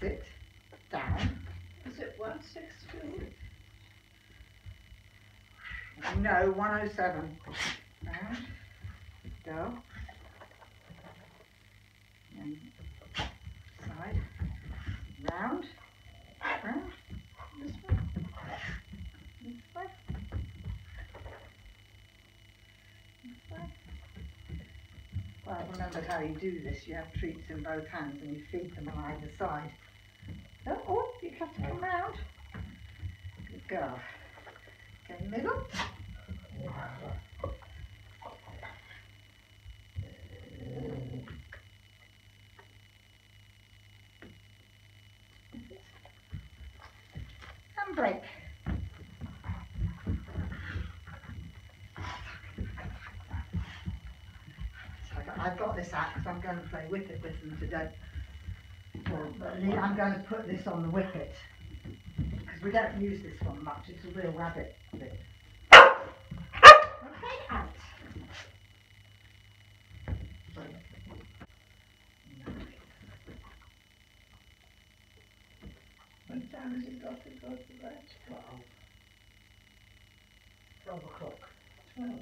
Sit down. Is it one six two? No, 107. Round. Go. And side. Round. Round. This way. This way. This way. Well, remember how you do this. You have treats in both hands and you feed them on either side. Oh, oh you have to come round. Good girl. Okay, middle. And break. I've got this because I'm going to play wicket with them today. Well, I'm going to put this on the wicket because we don't use this one much. It's a real rabbit bit. Okay, out. Has it got to go to bed? Twelve. Twelve o'clock. Twelve.